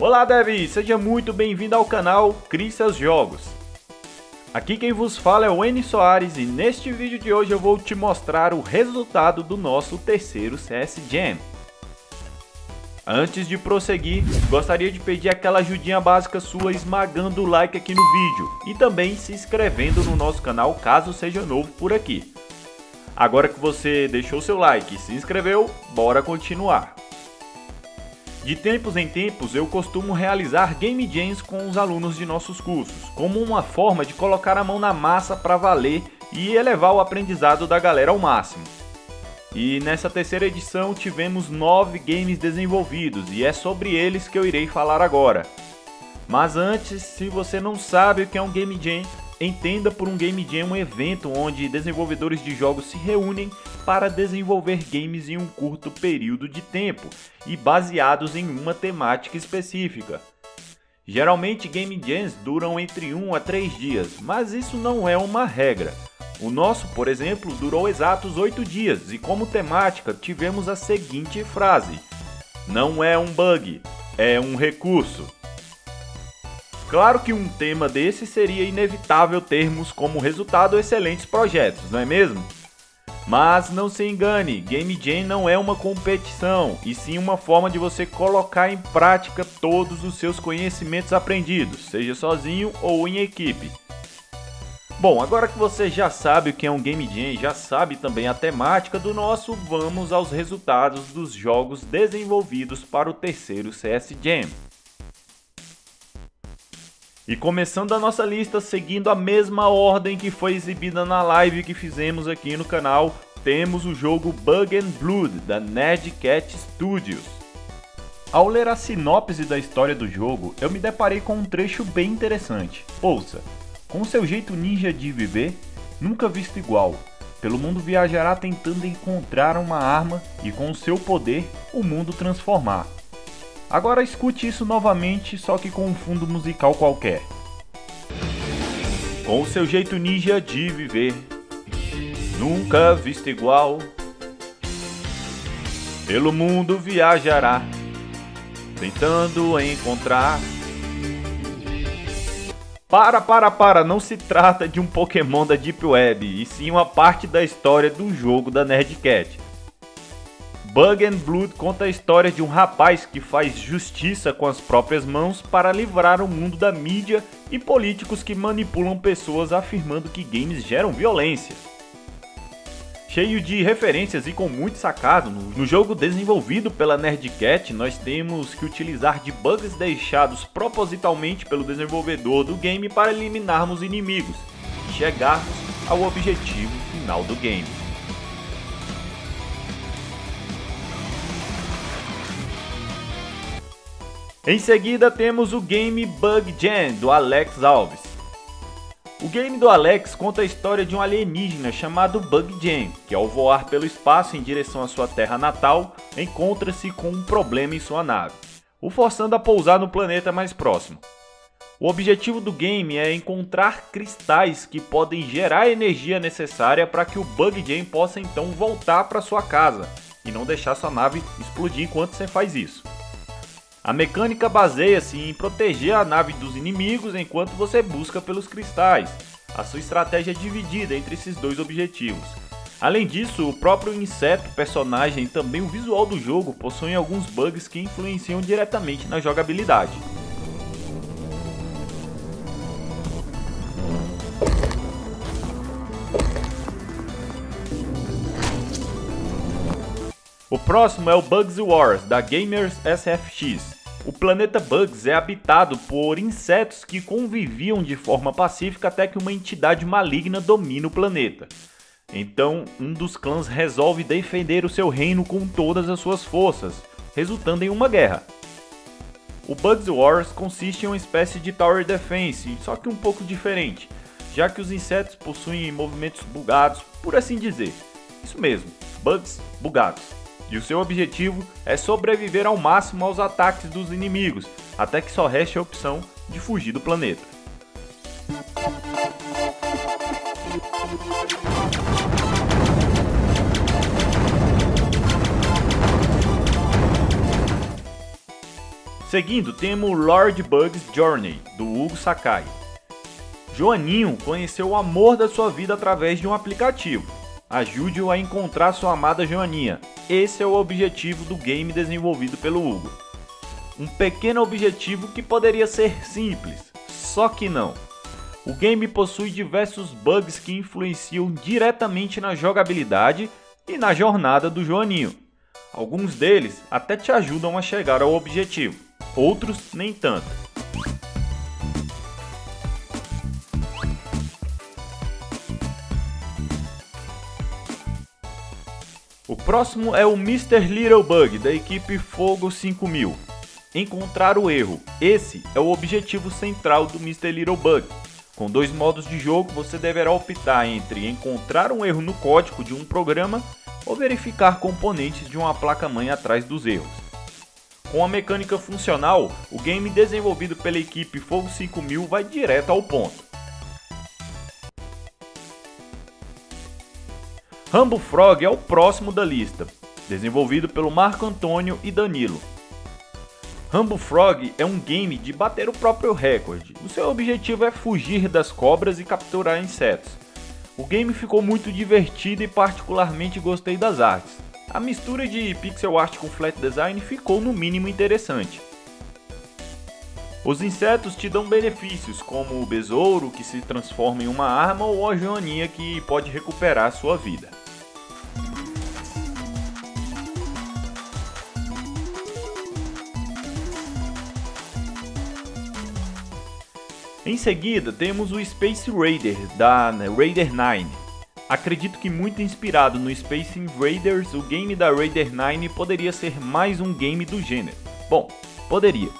Olá, Dev! Seja muito bem-vindo ao canal Crie Seus Jogos. Aqui quem vos fala é o N Soares e neste vídeo de hoje eu vou te mostrar o resultado do nosso terceiro CS Jam. Antes de prosseguir, gostaria de pedir aquela ajudinha básica sua esmagando o like aqui no vídeo e também se inscrevendo no nosso canal caso seja novo por aqui. Agora que você deixou seu like e se inscreveu, bora continuar. De tempos em tempos, eu costumo realizar game jams com os alunos de nossos cursos, como uma forma de colocar a mão na massa para valer e elevar o aprendizado da galera ao máximo. E nessa terceira edição tivemos nove games desenvolvidos e é sobre eles que eu irei falar agora. Mas antes, se você não sabe o que é um game jam, Entenda por um Game Jam um evento onde desenvolvedores de jogos se reúnem para desenvolver games em um curto período de tempo e baseados em uma temática específica. Geralmente Game Jams duram entre 1 a 3 dias, mas isso não é uma regra. O nosso, por exemplo, durou exatos 8 dias e como temática tivemos a seguinte frase: Não é um bug, é um recurso. Claro que um tema desse seria inevitável termos como resultado excelentes projetos, não é mesmo? Mas não se engane, Game Jam não é uma competição, e sim uma forma de você colocar em prática todos os seus conhecimentos aprendidos, seja sozinho ou em equipe. Bom, agora que você já sabe o que é um Game Jam já sabe também a temática do nosso, vamos aos resultados dos jogos desenvolvidos para o terceiro CS Jam. E começando a nossa lista, seguindo a mesma ordem que foi exibida na live que fizemos aqui no canal, temos o jogo Bug and Blood da Nerdcat Studios. Ao ler a sinopse da história do jogo, eu me deparei com um trecho bem interessante. Ouça, com seu jeito ninja de viver, nunca visto igual, pelo mundo viajará tentando encontrar uma arma e com seu poder o mundo transformar. Agora escute isso novamente, só que com um fundo musical qualquer. Com o seu jeito ninja de viver, nunca visto igual. Pelo mundo viajará, tentando encontrar. Para, para, para, não se trata de um Pokémon da Deep Web, e sim uma parte da história do jogo da Nerdcat. Bug and Blood conta a história de um rapaz que faz justiça com as próprias mãos para livrar o mundo da mídia e políticos que manipulam pessoas afirmando que games geram violência. Cheio de referências e com muito sacado, no jogo desenvolvido pela Nerdcat, nós temos que utilizar de bugs deixados propositalmente pelo desenvolvedor do game para eliminarmos inimigos e chegarmos ao objetivo final do game. Em seguida temos o game Bug Jam do Alex Alves. O game do Alex conta a história de um alienígena chamado Bug Jam, que ao voar pelo espaço em direção à sua terra natal, encontra-se com um problema em sua nave, o forçando a pousar no planeta mais próximo. O objetivo do game é encontrar cristais que podem gerar a energia necessária para que o Bug Jam possa então voltar para sua casa e não deixar sua nave explodir enquanto você faz isso. A mecânica baseia-se em proteger a nave dos inimigos enquanto você busca pelos cristais. A sua estratégia é dividida entre esses dois objetivos. Além disso, o próprio inseto, personagem e também o visual do jogo possuem alguns bugs que influenciam diretamente na jogabilidade. O próximo é o Bugs Wars da Gamers SFX. O planeta Bugs é habitado por insetos que conviviam de forma pacífica até que uma entidade maligna domina o planeta. Então, um dos clãs resolve defender o seu reino com todas as suas forças, resultando em uma guerra. O Bugs Wars consiste em uma espécie de Tower Defense, só que um pouco diferente, já que os insetos possuem movimentos bugados, por assim dizer. Isso mesmo, bugs bugados e o seu objetivo é sobreviver ao máximo aos ataques dos inimigos, até que só reste a opção de fugir do planeta. Seguindo, temos Lord Bugs Journey, do Hugo Sakai. Joaninho conheceu o amor da sua vida através de um aplicativo. Ajude-o a encontrar sua amada Joaninha. Esse é o objetivo do game desenvolvido pelo Hugo. Um pequeno objetivo que poderia ser simples, só que não. O game possui diversos bugs que influenciam diretamente na jogabilidade e na jornada do Joaninho. Alguns deles até te ajudam a chegar ao objetivo, outros nem tanto. O próximo é o Mr. Little Bug da equipe Fogo 5000. Encontrar o erro. Esse é o objetivo central do Mr. Little Bug. Com dois modos de jogo, você deverá optar entre encontrar um erro no código de um programa ou verificar componentes de uma placa-mãe atrás dos erros. Com a mecânica funcional, o game desenvolvido pela equipe Fogo 5000 vai direto ao ponto. Rambo Frog é o próximo da lista, desenvolvido pelo Marco Antônio e Danilo. Rambo Frog é um game de bater o próprio recorde. O seu objetivo é fugir das cobras e capturar insetos. O game ficou muito divertido e particularmente gostei das artes. A mistura de pixel art com flat design ficou no mínimo interessante. Os insetos te dão benefícios, como o besouro que se transforma em uma arma ou a joaninha que pode recuperar sua vida. Em seguida, temos o Space Raider da Raider 9. Acredito que muito inspirado no Space Invaders, o game da Raider 9 poderia ser mais um game do gênero. Bom, poderia.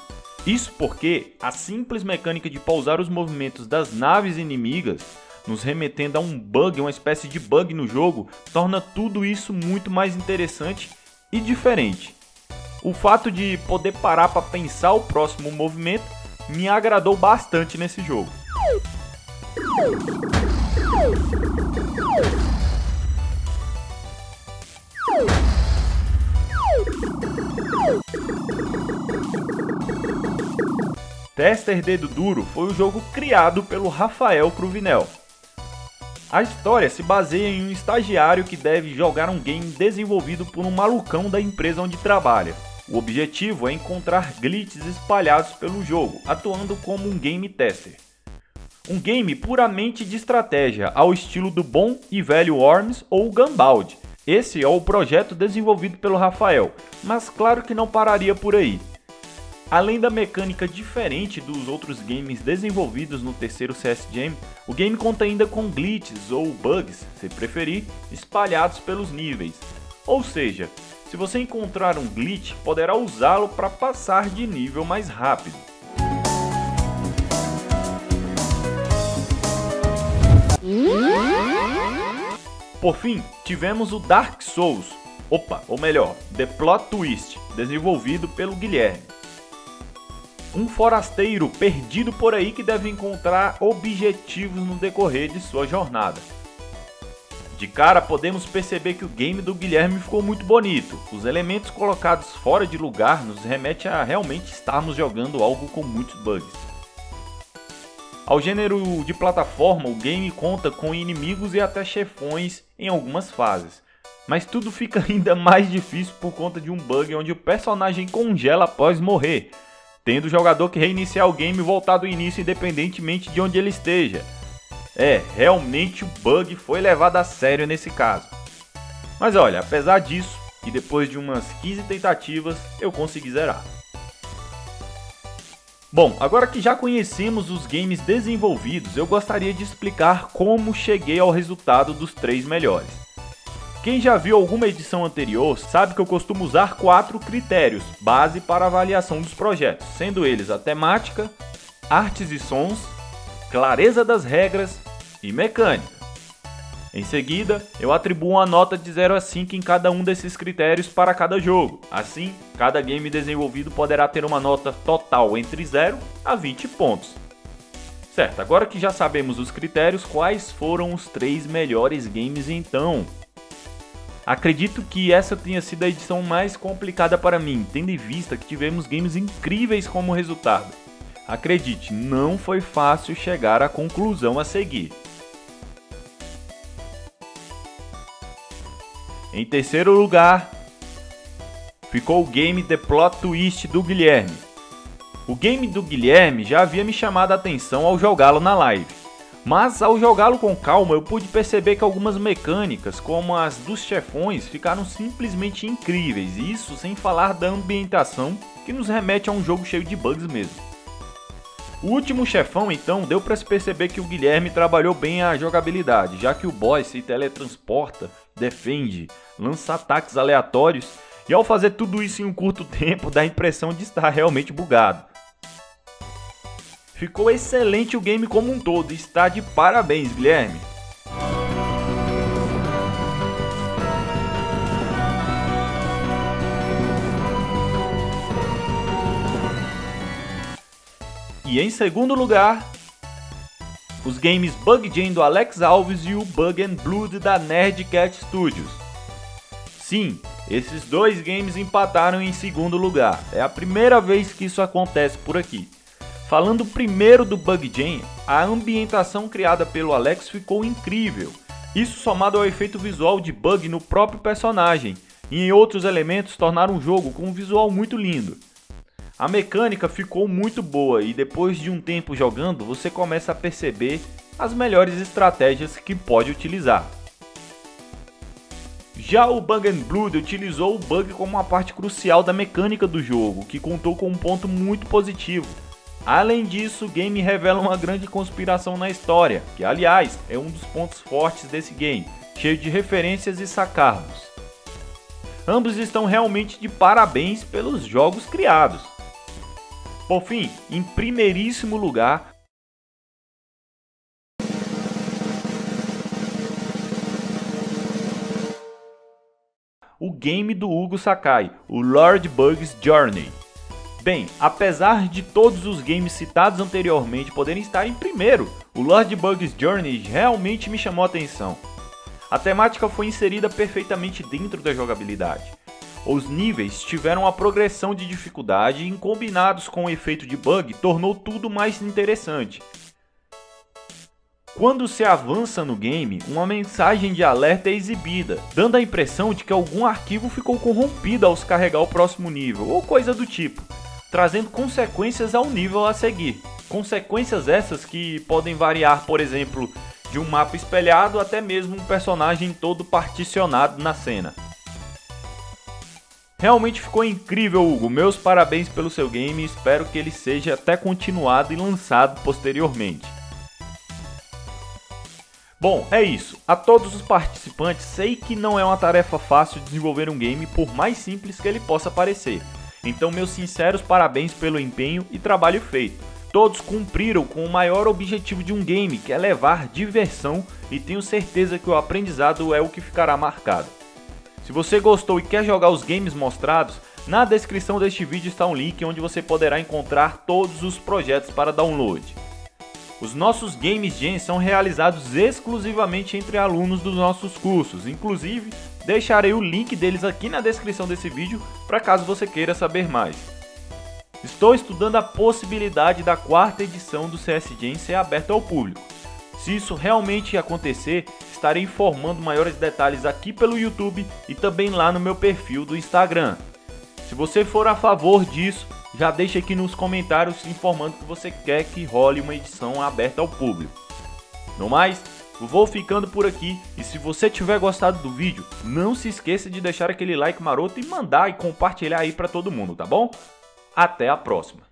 Isso porque a simples mecânica de pausar os movimentos das naves inimigas, nos remetendo a um bug, uma espécie de bug no jogo, torna tudo isso muito mais interessante e diferente. O fato de poder parar para pensar o próximo movimento me agradou bastante nesse jogo. Tester Dedo Duro foi o jogo criado pelo Rafael Cruvinel. A história se baseia em um estagiário que deve jogar um game desenvolvido por um malucão da empresa onde trabalha. O objetivo é encontrar glitches espalhados pelo jogo, atuando como um game tester. Um game puramente de estratégia, ao estilo do bom e velho Worms ou Gunbound. Esse é o projeto desenvolvido pelo Rafael, mas claro que não pararia por aí. Além da mecânica diferente dos outros games desenvolvidos no terceiro CS Jam, o game conta ainda com glitches ou bugs, se preferir, espalhados pelos níveis. Ou seja, se você encontrar um glitch, poderá usá-lo para passar de nível mais rápido. Por fim, tivemos o Dark Souls, opa, ou melhor, The Plot Twist, desenvolvido pelo Guilherme. Um forasteiro perdido por aí que deve encontrar objetivos no decorrer de sua jornada. De cara, podemos perceber que o game do Guilherme ficou muito bonito. Os elementos colocados fora de lugar nos remete a realmente estarmos jogando algo com muitos bugs. Ao gênero de plataforma, o game conta com inimigos e até chefões em algumas fases. Mas tudo fica ainda mais difícil por conta de um bug onde o personagem congela após morrer, tendo o jogador que reiniciar o game e voltar do início independentemente de onde ele esteja. É, realmente o bug foi levado a sério nesse caso. Mas olha, apesar disso, e depois de umas 15 tentativas, eu consegui zerar. Bom, agora que já conhecemos os games desenvolvidos, eu gostaria de explicar como cheguei ao resultado dos três melhores. Quem já viu alguma edição anterior sabe que eu costumo usar quatro critérios base para avaliação dos projetos, sendo eles a temática, artes e sons clareza das regras e mecânica. Em seguida, eu atribuo uma nota de 0 a 5 em cada um desses critérios para cada jogo. Assim, cada game desenvolvido poderá ter uma nota total entre 0 a 20 pontos. Certo, agora que já sabemos os critérios, quais foram os três melhores games então? Acredito que essa tenha sido a edição mais complicada para mim, tendo em vista que tivemos games incríveis como resultado. Acredite, não foi fácil chegar à conclusão a seguir. Em terceiro lugar, ficou o game The Plot Twist do Guilherme. O game do Guilherme já havia me chamado a atenção ao jogá-lo na live, mas ao jogá-lo com calma eu pude perceber que algumas mecânicas, como as dos chefões, ficaram simplesmente incríveis, isso sem falar da ambientação que nos remete a um jogo cheio de bugs mesmo. O último chefão, então, deu para se perceber que o Guilherme trabalhou bem a jogabilidade, já que o boss se teletransporta, defende, lança ataques aleatórios e ao fazer tudo isso em um curto tempo dá a impressão de estar realmente bugado. Ficou excelente o game como um todo, está de parabéns, Guilherme. E em segundo lugar, os games Bug Jam do Alex Alves e o Bug and Blood da Nerdcat Studios. Sim, esses dois games empataram em segundo lugar. É a primeira vez que isso acontece por aqui. Falando primeiro do Bug Jam, a ambientação criada pelo Alex ficou incrível. Isso somado ao efeito visual de bug no próprio personagem e em outros elementos tornaram o jogo com um visual muito lindo. A mecânica ficou muito boa e depois de um tempo jogando, você começa a perceber as melhores estratégias que pode utilizar. Já o Bug Blood utilizou o bug como uma parte crucial da mecânica do jogo, que contou com um ponto muito positivo. Além disso, o game revela uma grande conspiração na história, que aliás é um dos pontos fortes desse game, cheio de referências e sacados. Ambos estão realmente de parabéns pelos jogos criados. Por fim, em primeiríssimo lugar, o game do Hugo Sakai, o Lord Bugs Journey. Bem, apesar de todos os games citados anteriormente poderem estar em primeiro, o Lord Bugs Journey realmente me chamou a atenção. A temática foi inserida perfeitamente dentro da jogabilidade. Os níveis tiveram uma progressão de dificuldade e, combinados com o efeito de bug, tornou tudo mais interessante. Quando se avança no game, uma mensagem de alerta é exibida, dando a impressão de que algum arquivo ficou corrompido ao se carregar o próximo nível, ou coisa do tipo, trazendo consequências ao nível a seguir. Consequências essas que podem variar, por exemplo, de um mapa espelhado até mesmo um personagem todo particionado na cena. Realmente ficou incrível, Hugo. Meus parabéns pelo seu game e espero que ele seja até continuado e lançado posteriormente. Bom, é isso. A todos os participantes, sei que não é uma tarefa fácil desenvolver um game, por mais simples que ele possa parecer. Então, meus sinceros parabéns pelo empenho e trabalho feito. Todos cumpriram com o maior objetivo de um game, que é levar diversão, e tenho certeza que o aprendizado é o que ficará marcado. Se você gostou e quer jogar os games mostrados, na descrição deste vídeo está um link onde você poderá encontrar todos os projetos para download. Os nossos Games Gen são realizados exclusivamente entre alunos dos nossos cursos, inclusive deixarei o link deles aqui na descrição desse vídeo para caso você queira saber mais. Estou estudando a possibilidade da quarta edição do CS Gen ser aberta ao público. Se isso realmente acontecer, estarei informando maiores detalhes aqui pelo YouTube e também lá no meu perfil do Instagram. Se você for a favor disso, já deixe aqui nos comentários informando que você quer que role uma edição aberta ao público. No mais, vou ficando por aqui e se você tiver gostado do vídeo, não se esqueça de deixar aquele like maroto e mandar e compartilhar aí para todo mundo, tá bom? Até a próxima!